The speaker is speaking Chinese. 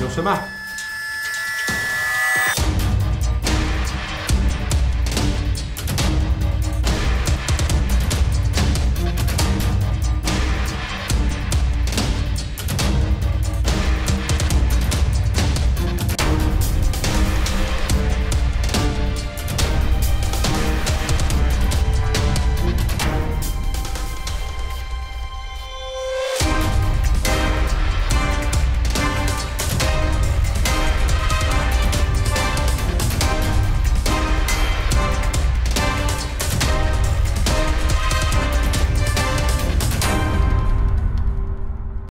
有什么？